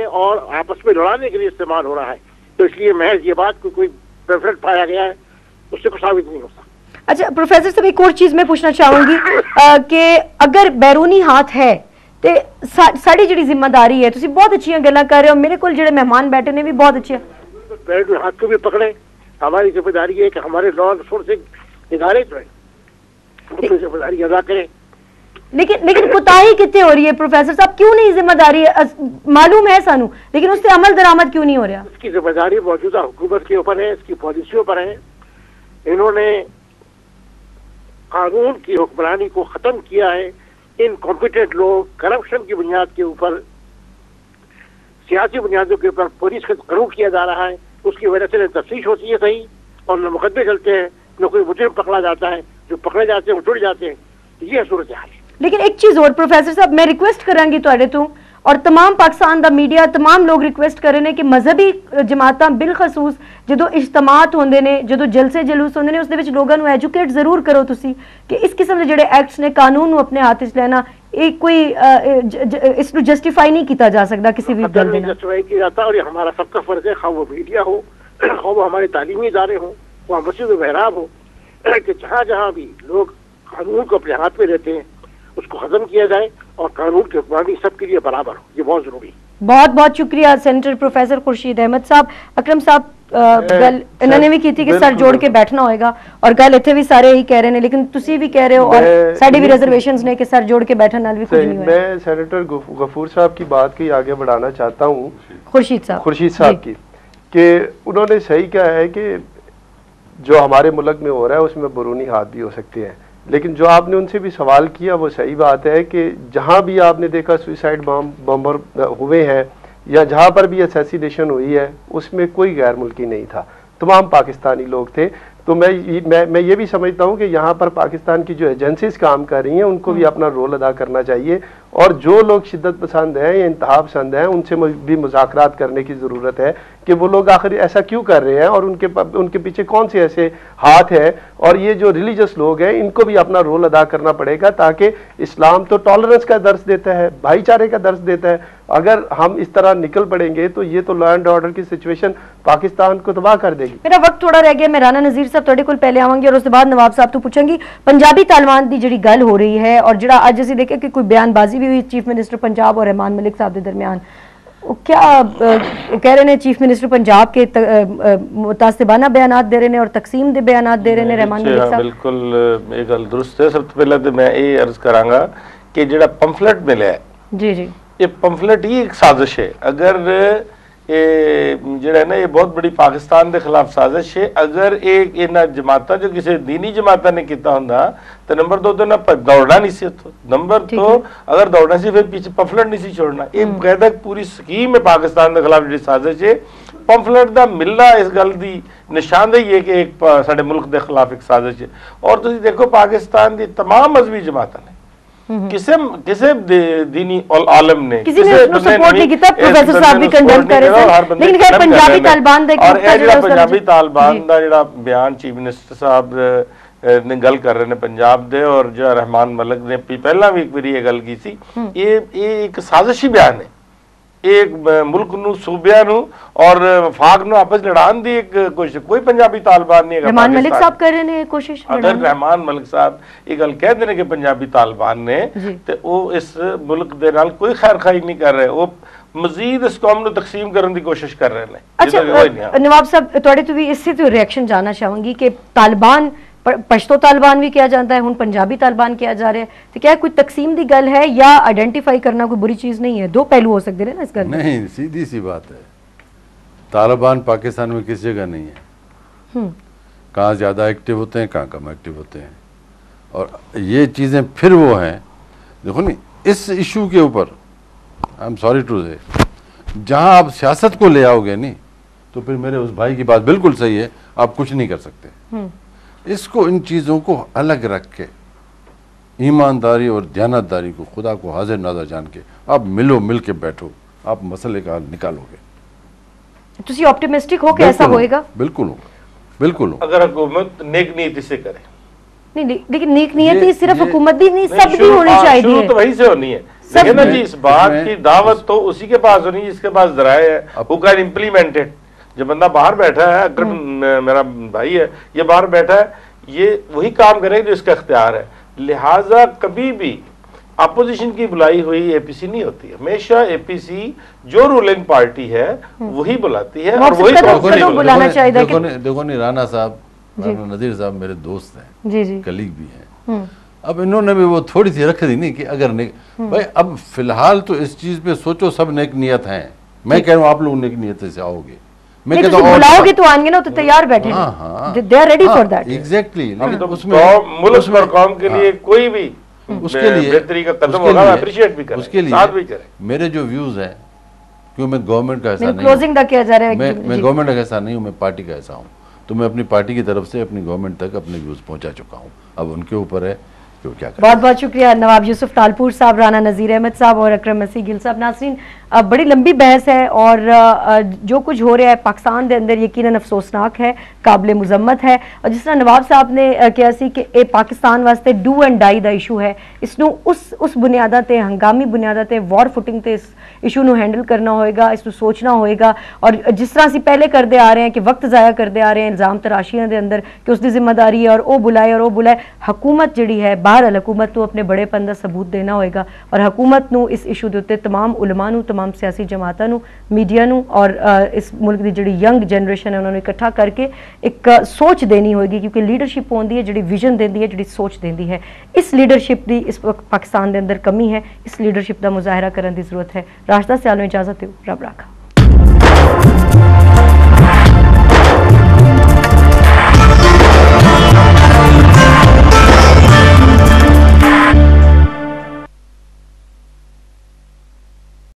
और आपस में लड़ाने के लिए इस्तेमाल हो रहा है तो इसलिए महज ये बात को कोई प्रेफरेंस पाया गया है उससे कुछ साबित नहीं होता अच्छा प्रोफेसर साहब एक और चीज मैं पूछना चाहूंगी अ, कि अगर बैरूनी हाथ है ਤੇ ਸਾ- ਸਾਡੀ ਜਿਹੜੀ ਜ਼ਿੰਮੇਵਾਰੀ ਹੈ ਤੁਸੀਂ ਬਹੁਤ ਅੱਛੀਆਂ ਗੱਲਾਂ ਕਰ ਰਹੇ ਹੋ ਮੇਰੇ ਕੋਲ ਜਿਹੜੇ ਮਹਿਮਾਨ ਬੈਠੇ ਨੇ ਵੀ ਬਹੁਤ ਅੱਛੇ पैर में हाथ को भी पकड़े हमारी जिम्मेदारी है कि हमारे लॉ एनफोर्सिंग इदारे जो है वो अपनी जिम्मेदारी अदा करें लेकिन लेकिन कोताही कितने हो रही है प्रोफेसर साहब? क्यों नहीं ज़िम्मेदारी मालूम है सानू, लेकिन उससे अमल दरामद क्यों नहीं हो रहा? इसकी ज़िम्मेदारी मौजूदा हुकूमत के ऊपर है, इसकी पॉलिसियों पर है। इन्होंने कानून की हुक्मरानी को खत्म किया है। इनकॉम्पिटेंट लोग करप्शन की बुनियाद के ऊपर, सियासी बुनियादों के ऊपर पुलिस का करूँ किया जा रहा है। उसकी वजह से न तफ्तीश होती है सही, और न मुकदमे चलते हैं, न कोई मुजरिम पकड़ा जाता है। जो पकड़े जाते हैं, वो छुड़ जाते हैं। ये सूरत हाल है। लेकिन एक चीज और प्रोफेसर साहब मैं रिक्वेस्ट करांगी ਤੁਹਾਡੇ ਤੋਂ ਔਰ तमाम ਪਾਕਿਸਤਾਨ ਦਾ ਮੀਡੀਆ तमाम ਲੋਕ ਰਿਕੁਐਸਟ ਕਰ ਰਹੇ ਨੇ ਕਿ ਮਜ਼ਹਬੀ ਅ, ਜਮਾਤਾਂ ਬਿਲਖਸੂਸ ਜਦੋਂ ਇਜਤਮਾਤ ਹੁੰਦੇ ਨੇ ਜਦੋਂ ਜਲਸੇ ਜਲੂਸ ਹੁੰਦੇ ਨੇ ਉਸ ਦੇ ਵਿੱਚ ਲੋਕਾਂ ਨੂੰ ਐਜੂਕੇਟ ਜ਼ਰੂਰ ਕਰੋ ਤੁਸੀਂ ਕਿ ਇਸ ਕਿਸਮ ਦੇ ਜਿਹੜੇ ਐਕਟਸ ਨੇ ਕਾਨੂੰਨ ਨੂੰ ਆਪਣੇ ਹੱਥ ਵਿੱਚ ਲੈਣਾ ਇਹ ਕੋਈ ਅ, ਅ, ਜ- ਜ- ਇਸ ਨੂੰ ਜਸਟੀਫਾਈ ਨਹੀਂ ਕੀਤਾ ਜਾ ਸਕਦਾ ਕਿਸੇ ਵੀ ਗੱਲ ਦੇ ਨਾਲ जस्टिफाई किया जाता है और ये हमारा सबका फर्ज है खा वो मीडिया हो खा वो हमारे तालीमी इदारे हो वहाँ मस्जिद बहराब हो कि जहाँ जहाँ भी लोग कानून को अपने हाथ में लेते हैं उसको खत्म किया जाए और कानून की हुक्मरानी सबके लिए बराबर हो ये बहुत जरूरी है ਬਹੁਤ ਬਹੁਤ ਸ਼ੁਕਰੀਆ ਸੈਂਟਰ ਪ੍ਰੋਫੈਸਰ ਖੁਰਸ਼ੀਦ ਅਹਿਮਦ ਸਾਹਿਬ ਅਕਰਮ ਸਾਹਿਬ ਅ, ਗੱਲ ਇਹਨਾਂ ਨੇ ਵੀ ਕੀਤੀ ਕਿ ਸਰ ਜੋੜ ਕੇ ਬੈਠਣਾ ਹੋਏਗਾ ਔਰ ਗੱਲ ਇੱਥੇ ਵੀ ਸਾਰੇ ਇਹੀ ਕਹਿ ਰਹੇ ਨੇ ਲੇਕਿਨ ਤੁਸੀਂ ਵੀ ਕਹਿ ਰਹੇ ਹੋ ਔਰ ਮੈਂ- ਸਾਡੇ ਵੀ ਰਿਜ਼ਰਵੇਸ਼ਨਸ ਨੇ ਕਿ ਸਰ ਜੋੜ ਕੇ बैठने ਨਾਲ ਵੀ कुछ सही नहीं होएगा मैं सेनेटर गफ- गफूर साहब की बात की आगे बढ़ाना चाहता हूँ खुर्शीद साहब खुर्शीद साहब जी। की कि उन्होंने सही कहा है कि जो हमारे मुल्क में हो रहा है उसमें बरूनी हाथ भी हो सकते हैं लेकिन जो आपने उनसे भी सवाल किया, वो सही बात है कि जहाँ भी आपने देखा सुसाइड बम बम्बर हुए हैं, या जहाँ पर भी असैसिनेशन हुई है, उसमें कोई गैर मुल्की नहीं था। तमाम पाकिस्तानी लोग थे। तो मैं मैं मैं ये भी समझता हूँ कि यहाँ पर पाकिस्तान की जो एजेंसीज काम कर रही हैं उनको भी अपना रोल अदा करना चाहिए। और जो लोग शिद्दत पसंद हैं या इंतहा पसंद हैं उनसे भी मुजाकर करने की ज़रूरत है कि वो लोग आखिर ऐसा क्यों कर रहे हैं और उनके उनके पीछे कौन से ऐसे हाथ हैं? और ये जो रिलीजस लोग हैं इनको भी अपना रोल अदा करना पड़ेगा ताकि इस्लाम तो टॉलरेंस का दर्ज देता है भाईचारे का दर्ज देता है। अगर हम इस तरह निकल पड़ेंगे तो ये तो लॉ एंड ऑर्डर की सिचुएशन पाकिस्तान को तबाह कर देगी। मेरा वक्त थोड़ा रह गया मैं राना नजीर साहब थोड़े को पहले आवांगी और उसके बाद नवाब साहब तो पूछेंगी। पंजाबी तालिबान की जी गल हो रही है और जरा अज अभी देखिए कि कोई बयानबाजी भी हुई चीफ मिनिस्टर पंजाब और रहमान मलिक साहब के दरमियान। क्या आ, कह रहे हैं चीफ मिनिस्टर पंजाब के मुतासिबाना बयान दे रहे हैं और तकसीम के बयान दे रहे हैं रहमान मलिक हाँ, साहब। बिल्कुल ये गल दुरुस्त है। सब तो पहले तो मैं ये अर्ज़ करांगा कि जो पंफलेट मिले जी जी। ये पंफलेट ही एक साजिश है। अगर ये जड़ा ना ये बहुत बड़ी पाकिस्तान के खिलाफ साजिश है। अगर एक इन्ह जमात जो किसी दीनी जमात ने किया हों तो नंबर दो तो ना दौड़ना नहीं सी नंबर तो अगर दौड़ना सी फिर पीछे पंफलेट नहीं सी छोड़ना। ये हम्म। बकायदा पूरी स्कीम है पाकिस्तान के खिलाफ जी साजिश है। पंफलेट का मिलना इस गल की निशानदेही है कि एक साढ़े मुल्क के खिलाफ एक साजिश है। और तुम देखो पाकिस्तान की तमाम मजहबी जमात ने ਕਿਸੇ ਕਿਸੇ ਦੇ- ਦੀਨੀ ਔਲ- ਆਲਮ ਨੇ ਕਿਸੇ ਨੇ ਕਿਸੇ ਉਸਨੂੰ ਬੰਦੇ support ਨੇ ਨਹੀਂ ਕੀਤਾ, ਇਸ professor ਬੰਦੇ ਸਾਹਿਬ ਵੀ ਨੂੰ condemn support ਕਰ ਰਹੇ ਨਹੀਂ ਸਨ। ਹਰ ਬੰਦੇ ਲੇਕਿਨ ਖੈਰ condemn ਕਰ ਪੰਜਾਬੀ ਰਹੇ ਨੇ। ਤਾਲਿਬਾਨ ਦਾ ਇੱਕ ਔਰ ਨੁਕਤਾ ਇਹ ਜਿਹੜਾ ਜਿਹੜਾ ਉਸ ਦਾ ਪੰਜਾਬੀ ਜੀ। ਤਾਲਿਬਾਨ ਦਾ ਜਿਹੜਾ ਬਿਆਨ ਚੀਫ ਮਿਨਿਸਟਰ ਸਾਹਿਬ ਅਹ, ਨੇ ਗੱਲ ਕਰ ਰਹੇ ਨੇ ਪੰਜਾਬ ਦੇ ਔਰ ਜਿਹੜਾ ਰਹਿਮਾਨ ਮਲਕ ਨੇ ਵੀ ਪਹਿਲਾਂ ਵੀ ਇੱਕ ਵਾਰੀ ਇਹ ਗੱਲ ਕੀਤੀ ਇਹ ਇਹ ਇੱਕ ਸਾਜ਼ਿਸ਼ੀ ਬਿਆਨ ਹੈ ਇਹ ਮੁਲਕ ਨੂੰ ਸੂਬਿਆਂ ਨੂੰ ਔਰ ਵਫਾਕ ਨੂੰ ਆਪਸ ਲੜਾਉਣ ਦੀ ਇੱਕ ਕੋਸ਼ਿਸ਼ ਕੋਈ ਪੰਜਾਬੀ ਤਾਲਿਬਾਨ ਨਹੀਂ ਹੈਗਾ ਰਹਿਮਾਨ ਮਲਿਕ ਸਾਹਿਬ ਕਰ ਰਹੇ ਨੇ ਕੋਸ਼ਿਸ਼ ਅਦਰ ਰਹਿਮਾਨ ਮਲਿਕ ਸਾਹਿਬ ਇਹ ਗੱਲ ਕਹਿੰਦੇ ਨੇ ਕਿ ਪੰਜਾਬੀ ਤਾਲਿਬਾਨ ਨੇ ਤੇ ਉਹ ਇਸ ਮੁਲਕ ਦੇ ਨਾਲ ਕੋਈ ਖੈਰਖਾਈ ਨਹੀਂ ਕਰ ਰਹੇ ਉਹ ਮਜ਼ੀਦ ਇਸ ਕੌਮ ਨੂੰ ਤਕਸੀਮ ਕਰਨ ਦੀ ਕੋਸ਼ਿਸ਼ ਕਰ ਰਹੇ ਨੇ ਅੱਛਾ ਨਵਾਬ ਸਾਹਿਬ ਤੁਹਾਡੇ ਤੋਂ ਵੀ ਇਸੇ ਤੋਂ ਰਿਐਕਸ਼ਨ ਜਾਣਾ ਚਾਹਾਂਗੀ ਕਿ ਤਾਲਿਬਾਨ ਪਸ਼ਤੋ ਤਾਲਿਬਾਨ ਵੀ ਕਿਹਾ ਜਾਂਦਾ ਹੈ ਹੁਣ ਪੰਜਾਬੀ ਤਾਲਿਬਾਨ ਕਿਹਾ ਜਾ ਰਿਹਾ ਹੈ ਤੇ क्या ਕੋਈ ਤਕਸੀਮ ਦੀ ਗੱਲ ਹੈ ਜਾਂ ਆਇਡੈਂਟੀਫਾਈ ਕਰਨਾ ਕੋਈ ਬੁਰੀ ਚੀਜ਼ नहीं है दो पहलू हो सकते हैं ना इस ਗੱਲ में नहीं सीधी सी बात है तालिबान पाकिस्तान में किस जगह नहीं है हम्म, कहाँ ज़्यादा एक्टिव होते हैं कहाँ कम एक्टिव होते हैं और ये चीज़ें फिर वो हैं देखो नहीं इस इशू के ऊपर आई एम सॉरी टू से जहाँ आप सियासत को ले आओगे नहीं तो फिर मेरे उस भाई की बात बिल्कुल सही है आप कुछ नहीं कर सकते हम्म, इसको इन चीज़ों को अलग रख के ईमानदारी और दयानतदारी को खुदा को हाजिर नाजर जान के आप मिलो मिल के बैठो आप मसले का हल निकालोगे। ऑप्टिमिस्टिक हो कि ऐसा होएगा? बिल्कुल हो बिल्कुल हो अगर हुकूमत नेक नीति से करे। नहीं लेकिन नेक नीयत ही सिर्फ़ हुकूमत भी नहीं सब भी होनी हाँ, चाहिए। तो वही से होनी है। सब ना जी इस बात की दावत तो उसी के पास होनी है जिसके पास जराए है हु कैन इम्प्लीमेंटेड जो बंदा बाहर बैठा है अगर मेरा भाई है ये बाहर बैठा है ये वही काम करेगा जो इसका अख्तियार है। लिहाजा कभी भी अपोजिशन की बुलाई हुई एपीसी नहीं होती हमेशा एपीसी जो रूलिंग पार्टी है वही बुलाती है और वही का तो- बुलाना देखो राना साहब नजीर साहब मेरे दोस्त हैं जी जी। कलीग भी हैं। हम्म। अब इन्होंने भी वो थोड़ी सी रख दी नहीं कि अगर नेक भाई अब फ़िलहाल तो इस चीज़ पे सोचो सब नेक नियत हैं। मैं कह रहा हूँ आप लोग नेक नियत से आओगे। मैं कहता तो हूँ बुलाओगे तो आएँगे ना तो तैयार बैठे हाँ। हाँ they are ready for that exactly तो उसमें मुल्क और कौम के लिए हाँ, कोई भी उसके लिए बेहतरी का कदम होगा अप्रिशिएट भी करें उसके लिए साथ भी करें। मेरे जो व्यूज़ हैं क्यों मैं गवर्नमेंट का ऐसा नहीं क्लोजिंग तक किया जा रहा है मैं मैं गवर्नमेंट का ऐसा नहीं हूँ मैं पार्टी का ऐसा हूँ। तो मैं अपनी पार्टी की तरफ़ से अपनी गवर्नमेंट तक अपने व्यूज़ पहुँचा चुका हूँ। अब उनके ऊपर है कि वो क्या करें? बहुत बहुत शुक्रिया। नवाब यूसुफ तालपुर साहब राना नज़ीर अहमद साहब और अकरम मसीह गिल साहब नासरीन बड़ी लंबी बहस है और अ, अ, जो कुछ हो रहा है पाकिस्तान के अंदर यकीनन अफसोसनाक है काबिल मुजम्मत है और जिस तरह नवाब साहब ने अ, किया सी कि ਇਹ ਪਾਕਿਸਤਾਨ ਵਾਸਤੇ do and dye the issue ਹੈ ਇਸ ਨੂੰ ਉਸ ਉਸ ਬੁਨਿਆਦਾਂ ਤੇ ਹੰਗਾਮੀ ਬੁਨਿਆਦਾਂ ਤੇ ਵਾਰ ਫੁਟਿੰਗ ਤੇ ਇਸ ਇਸ਼ੂ ਨੂੰ ਹੈਂਡਲ ਕਰਨਾ ਹੋਏਗਾ ਇਸ ਨੂੰ ਸੋਚਣਾ ਹੋਏਗਾ ਔਰ ਜਿਸ ਤਰ੍ਹਾਂ ਅਸੀਂ ਪਹਿਲੇ ਕਰਦੇ ਆ ਰਹੇ ਹਾਂ ਕਿ ਵਕਤ ਜ਼ਾਇਆ ਕਰਦੇ ਆ ਰਹੇ ਹਾਂ ਇਲਜ਼ਾਮ ਤਰਾਸ਼ੀਆਂ ਦੇ ਅੰਦਰ ਕਿ ਉਸ ਦੀ ਜ਼ਿੰਮੇਵਾਰੀ ਹੈ ਔਰ ਉਹ ਬੁਲਾਏ ਔਰ ਉਹ ਬੁਲਾਏ ਹਕੂਮਤ ਜਿਹੜੀ ਹੈ ਬਾਹਰ ਹਕੂਮਤ ਨੂੰ ਆਪਣੇ ਬੜੇਪਨ ਦਾ ਸਬੂਤ ਦੇਣਾ ਹੋਏਗਾ ਔਰ ਹਕੂਮਤ ਨੂੰ ਇਸ ਇਸ਼ੂ ਦੇ ਉੱਤੇ तमाम ਉਲਮਾ ਨੂੰ तमाम ਸਿਆਸੀ ਜਮਾਤਾਂ ਨੂੰ ਮੀਡੀਆ ਨੂੰ ਔਰ ਅ, ਇਸ ਮੁਲਕ ਦੀ ਜਿਹੜੀ ਯੰਗ ਜਨਰੇਸ਼ਨ ਹੈ ਉਹਨਾਂ ਨੂੰ ਇਕੱਠਾ ਕਰਕੇ ਇੱਕ ਅ, ਸੋਚ ਦੇਣੀ ਹੋਏਗੀ ਕਿਉਂਕਿ ਲੀਡਰਸ਼ਿਪ ਹੁੰਦੀ ਹੈ ਜਿਹੜੀ ਵਿਜ਼ਨ ਦਿੰਦੀ ਹੈ ਜਿਹੜੀ ਸੋਚ ਦਿੰਦੀ ਹੈ ਇਸ ਲੀਡਰਸ਼ਿਪ ਦੀ ਇਸ ਵਕਤ ਪਾਕਿਸਤਾਨ ਦੇ ਅੰਦਰ ਕਮੀ ਹੈ ਇਸ ਲੀਡਰਸ਼ਿਪ ਦਾ ਮੁਜ਼ਾਹਰਾ ਕਰਨ ਦੀ ਜ਼ਰੂਰਤ ਹੈ ਰਾਸ਼ਦਾ ਸਿਆਲ ਨੂੰ ਇਜਾਜ਼ਤ ਦਿਓ ਰੱਬ ਰਾਖਾ